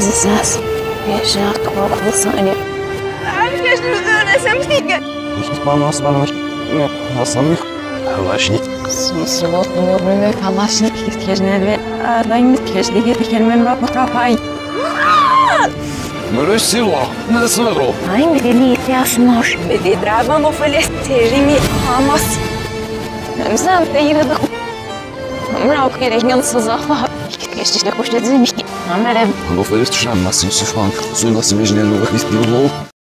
здесь нас. Я жена такого голосания. На самих anlaştık. Sonsuz olduğunu bilmek anlaştık. Keşkeşler ve dayımız keşkeşler kelimenin bakma kafayı. Mürüsü var. Nasıl o? Aynı deli ihtiyacım var. Bedi drabam o felesteri mi hamas. Nemzem de de opierająca zabawa. Jesteś na pośledzeniu. Mam lew. nicht mehr so. jeśli szansa, że nas nie lubi z biurą.